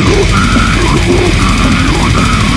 Oh, my God.